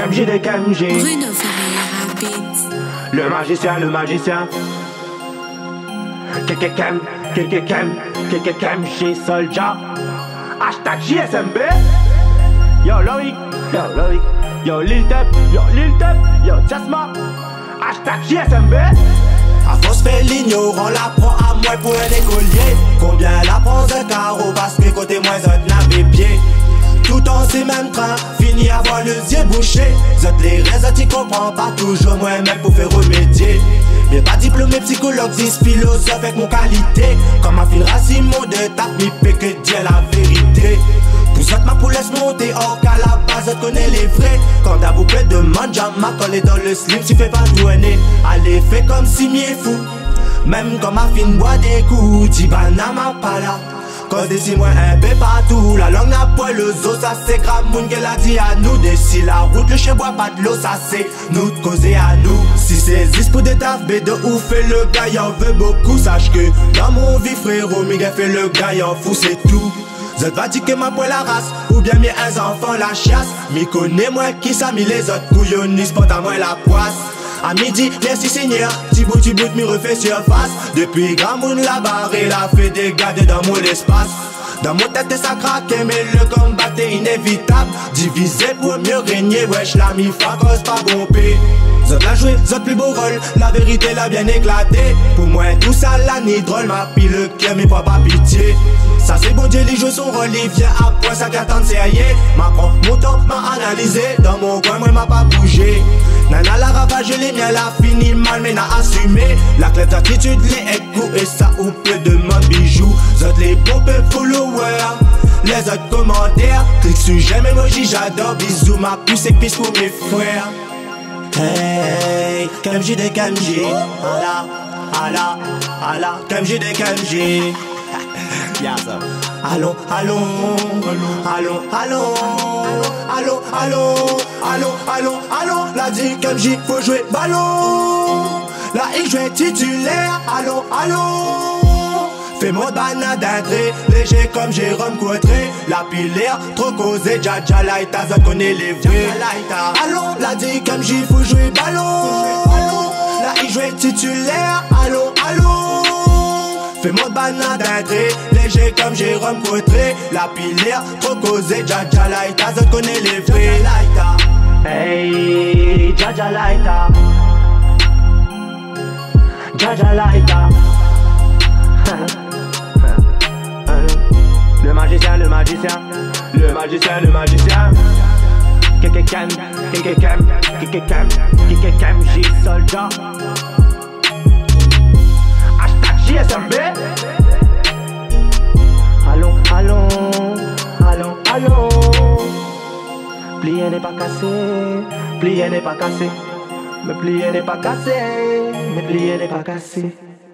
KMJ de KMJ. Bruno Ferreira Beats. Le magicien, le magicien. KKKM, KKKM, KKKM, Soldier. Hashtag JSMB. Yo Loïc, yo Loïc, yo Lil Tep, yo Lil Tep, yo Jasma. Hashtag JSMB. A force fait l'ignorant, la prend à moi pour un écolier. Combien la prend de carreau parce que côté moi, zot n'avait pied. Tout en ces mêmes trains, fini avoir le yeux bouché. Zot les raisons, tu comprends pas toujours moi-même pour faire remédier. Mais pas diplômé psychologue, 10 philosophe avec mon qualité. Comme un fil Simon de tape, mi que dire la vérité. Pour ça, ma poule laisse monter hors qu'à la base, je connais les vrais. Quand ta boucle de manja m'a collé dans le slim, tu fais pas douaner. Allez, fais comme si m'y est fou. Même quand ma fine boit des coups, Dibana m'a pas là. Cause desi mwen ebe patou La langue na poy le zoo ça se krab moun ke la di à nou Desi la route le cheboa pat lo Sa se Nous te koze a nou Si se zis pou de taf be de ouf le gars y'en veut beaucoup. Sache que dans mon vie frérot Miguel fait le gars y'en fout c'est tout. Zot va que ma pou la race, Ou bien mes un enfant la chasse Mi connais mwen qui sa les ot Kouyonis pantan mwen la poisse à midi, merci Seigneur, petit bout, petit bout, me refait surface. Depuis monde la barre, il a fait des gardes dans mon espace. Dans mon tête ça craque, mais le combat est inévitable. Divisé pour mieux régner, wesh la mi cause pas gompé. Zot la joué, zot plus beau rôle, la vérité l'a bien éclaté. Pour moi, tout ça la ni drôle, ma pile le cœur, mais pas, pas pitié. Ça c'est bon Dieu, il joue son rôle, il vient à point, ça qu'attendre ailleurs. Ma prend mon temps, m'a analysé, dans mon coin, moi m'a pas bougé. Nana la ravage les miens, la fini mal, mais n'a assumé. La clé d'attitude, les échos, et ça ou peu de mon bijou. Zot les pompes followers, les autres commentaires. Clique sur j'aime emoji, j'adore, bisous, ma puce et pisse pour mes frères. Hey, KMJ de KMJ, ala, ala, KMJ de KMJ. Allons, allons, allons, allons, allons, allons, allons, allons, allons, la dit KMJ faut jouer ballon. Là il joue titulaire, allons, allons. Fais-moi banane d'entrée, léger comme Jérôme Cotré La pilaire, trop causé, Jaja Laita, ça connaît les vrais. Allons, la dit comme j'y faut jouer ballon. Là il jouait titulaire, allons, allons Fais-moi banane d'entrée, léger comme Jérôme Cotré La pilaire, trop causé, Jaja Laita, ça connaît les vrais Hey, Jaja Laita. Jaja Laita. Le magicien, le magicien, le magicien, le magicien. Kekekem, kekekem, kekekem, kekekem, J soldier. JSMB. Allons, allons, allons, allons. Plier n'est pas cassé, plier n'est pas cassé. Me plier n'est pas cassé, me plier n'est pas cassé.